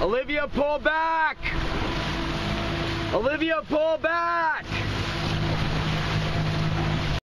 Olivia, pull back! Olivia, pull back!